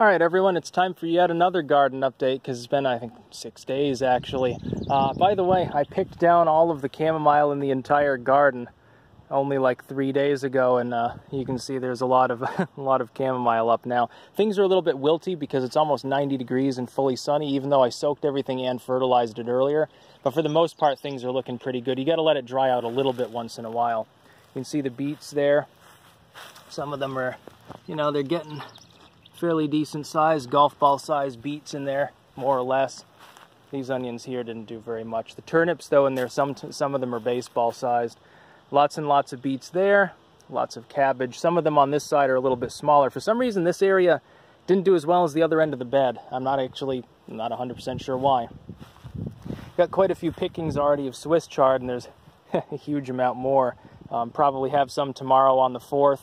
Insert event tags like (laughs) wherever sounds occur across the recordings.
All right, everyone, it's time for yet another garden update because it's been, I think, six days actually. Uh, by the way, I picked down all of the chamomile in the entire garden only like three days ago, and uh, you can see there's a lot of (laughs) a lot of chamomile up now. Things are a little bit wilty because it's almost 90 degrees and fully sunny, even though I soaked everything and fertilized it earlier. But for the most part, things are looking pretty good. You got to let it dry out a little bit once in a while. You can see the beets there. Some of them are, you know, they're getting fairly decent size, golf ball size beets in there, more or less. These onions here didn't do very much. The turnips, though, in there, some, some of them are baseball sized. Lots and lots of beets there, lots of cabbage. Some of them on this side are a little bit smaller. For some reason, this area didn't do as well as the other end of the bed. I'm not actually not 100% sure why. Got quite a few pickings already of Swiss chard, and there's (laughs) a huge amount more. Um, probably have some tomorrow on the 4th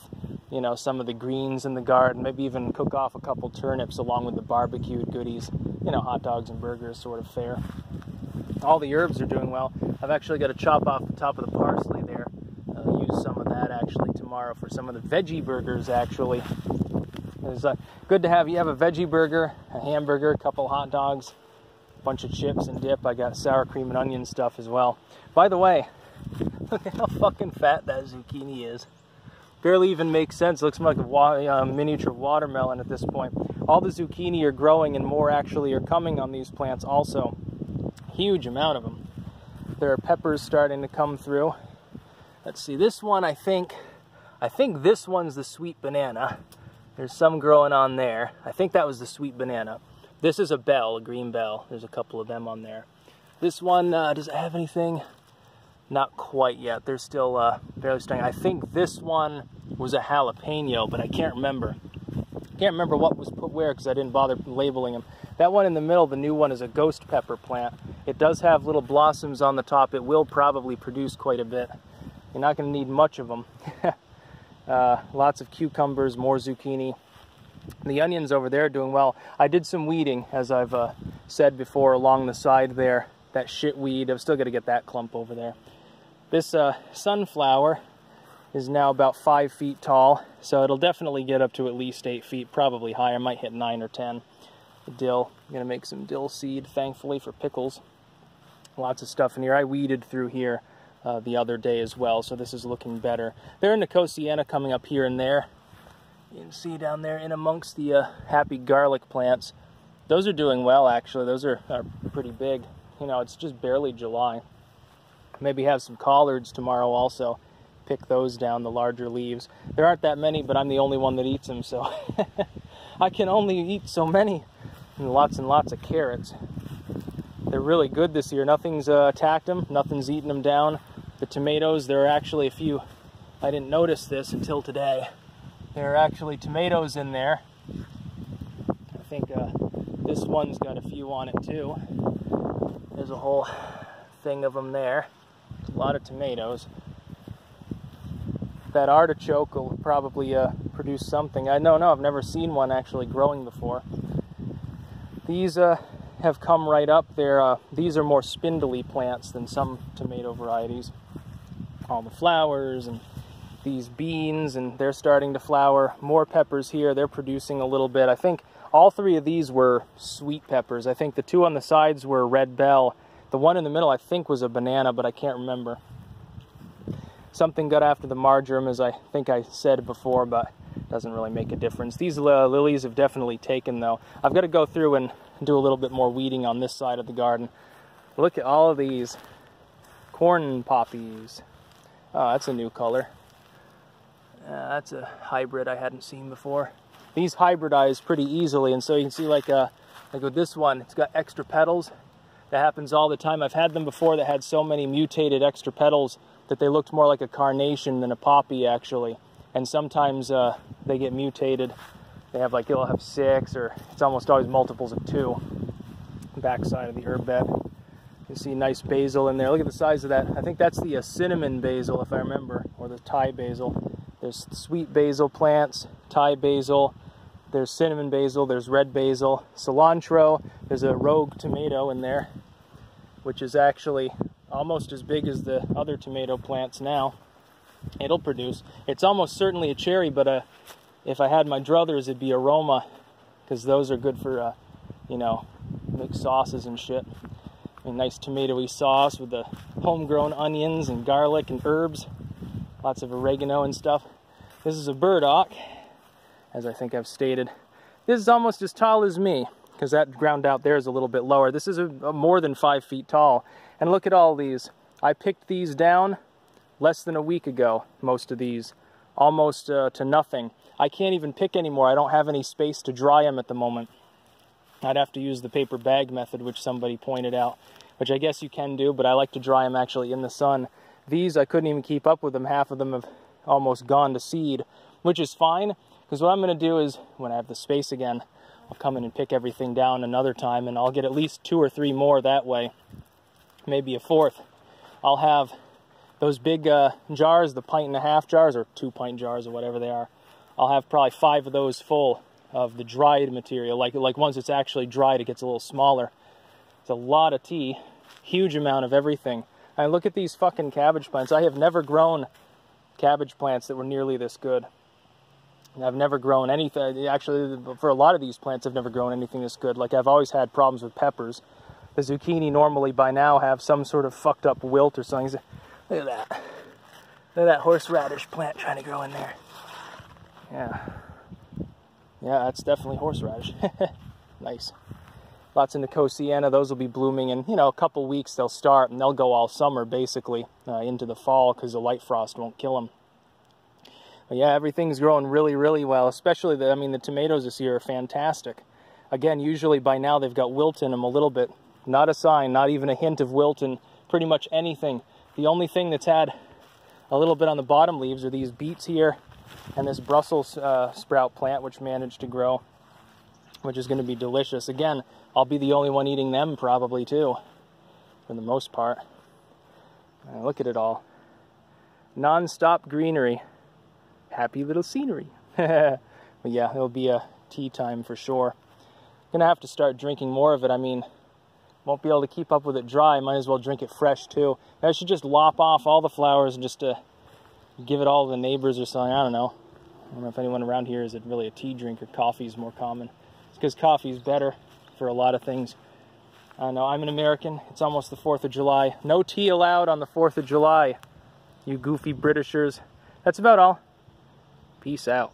you know, some of the greens in the garden, maybe even cook off a couple turnips along with the barbecued goodies, you know, hot dogs and burgers sort of fare. All the herbs are doing well. I've actually got to chop off the top of the parsley there. I'll use some of that actually tomorrow for some of the veggie burgers actually. It's uh, good to have you have a veggie burger, a hamburger, a couple hot dogs, a bunch of chips and dip. I got sour cream and onion stuff as well. By the way, (laughs) look at how fucking fat that zucchini is barely even makes sense. It looks like a wa uh, miniature watermelon at this point. All the zucchini are growing and more actually are coming on these plants also. Huge amount of them. There are peppers starting to come through. Let's see, this one I think, I think this one's the sweet banana. There's some growing on there. I think that was the sweet banana. This is a bell, a green bell. There's a couple of them on there. This one, uh, does it have anything? Not quite yet. They're still uh, barely starting. I think this one was a jalapeno, but I can't remember. Can't remember what was put where because I didn't bother labeling them. That one in the middle, the new one, is a ghost pepper plant. It does have little blossoms on the top. It will probably produce quite a bit. You're not going to need much of them. (laughs) uh, lots of cucumbers, more zucchini. The onions over there are doing well. I did some weeding, as I've uh, said before, along the side there. That shit weed. I've still got to get that clump over there. This uh, sunflower is now about five feet tall, so it'll definitely get up to at least eight feet, probably higher. Might hit nine or ten. The dill, I'm gonna make some dill seed, thankfully for pickles. Lots of stuff in here. I weeded through here uh, the other day as well, so this is looking better. There are Nicotiana coming up here and there. You can see down there in amongst the uh, happy garlic plants. Those are doing well, actually. Those are, are pretty big. You know, it's just barely July. Maybe have some collards tomorrow also. Pick those down, the larger leaves. There aren't that many, but I'm the only one that eats them, so (laughs) I can only eat so many. And lots and lots of carrots. They're really good this year. Nothing's uh, attacked them, nothing's eaten them down. The tomatoes, there are actually a few, I didn't notice this until today. There are actually tomatoes in there. I think uh, this one's got a few on it too. There's a whole thing of them there a lot of tomatoes. That artichoke will probably uh, produce something. I don't know, I've never seen one actually growing before. These uh, have come right up. They're, uh, these are more spindly plants than some tomato varieties. All the flowers and these beans, and they're starting to flower. More peppers here, they're producing a little bit. I think all three of these were sweet peppers. I think the two on the sides were red bell, the one in the middle, I think, was a banana, but I can't remember. Something got after the marjoram, as I think I said before, but doesn't really make a difference. These uh, lilies have definitely taken, though. I've got to go through and do a little bit more weeding on this side of the garden. Look at all of these corn poppies. Oh, that's a new color. Uh, that's a hybrid I hadn't seen before. These hybridize pretty easily, and so you can see like, uh, like with this one, it's got extra petals. That happens all the time. I've had them before that had so many mutated extra petals that they looked more like a carnation than a poppy actually. And sometimes uh, they get mutated. They have like, it'll have six or it's almost always multiples of two. Backside of the herb bed. You see nice basil in there. Look at the size of that. I think that's the uh, cinnamon basil if I remember, or the Thai basil. There's sweet basil plants, Thai basil, there's cinnamon basil, there's red basil, cilantro, there's a rogue tomato in there, which is actually almost as big as the other tomato plants now. It'll produce. It's almost certainly a cherry, but uh, if I had my druthers, it'd be a Roma because those are good for, uh, you know, make sauces and shit. A nice tomatoey sauce with the homegrown onions and garlic and herbs, lots of oregano and stuff. This is a burdock, as I think I've stated. This is almost as tall as me, because that ground out there is a little bit lower. This is a, a more than five feet tall. And look at all these. I picked these down less than a week ago, most of these, almost uh, to nothing. I can't even pick anymore. I don't have any space to dry them at the moment. I'd have to use the paper bag method, which somebody pointed out, which I guess you can do, but I like to dry them actually in the sun. These, I couldn't even keep up with them. Half of them have almost gone to seed, which is fine, because what I'm going to do is, when I have the space again, I'll come in and pick everything down another time, and I'll get at least two or three more that way, maybe a fourth. I'll have those big uh, jars, the pint and a half jars, or two pint jars, or whatever they are. I'll have probably five of those full of the dried material. Like, like once it's actually dried, it gets a little smaller. It's a lot of tea, huge amount of everything. I look at these fucking cabbage plants. I have never grown cabbage plants that were nearly this good. I've never grown anything, actually, for a lot of these plants, I've never grown anything this good. Like, I've always had problems with peppers. The zucchini normally by now have some sort of fucked up wilt or something. Look at that. Look at that horseradish plant trying to grow in there. Yeah. Yeah, that's definitely horseradish. (laughs) nice. Lots of Nicotiana. Those will be blooming in, you know, a couple weeks they'll start and they'll go all summer basically uh, into the fall because the light frost won't kill them. Yeah, everything's growing really, really well. Especially the, I mean, the tomatoes this year are fantastic. Again, usually by now they've got wilt in them a little bit. Not a sign, not even a hint of wilt in pretty much anything. The only thing that's had a little bit on the bottom leaves are these beets here and this Brussels uh, sprout plant, which managed to grow, which is going to be delicious. Again, I'll be the only one eating them probably too, for the most part. Look at it all. Non-stop greenery happy little scenery. (laughs) but yeah, it'll be a tea time for sure. Gonna have to start drinking more of it. I mean, won't be able to keep up with it dry. Might as well drink it fresh too. I should just lop off all the flowers and just uh, give it all to the neighbors or something. I don't know. I don't know if anyone around here is really a tea drinker. Coffee is more common. It's because coffee is better for a lot of things. I know I'm an American. It's almost the 4th of July. No tea allowed on the 4th of July. You goofy Britishers. That's about all. Peace out.